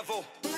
level.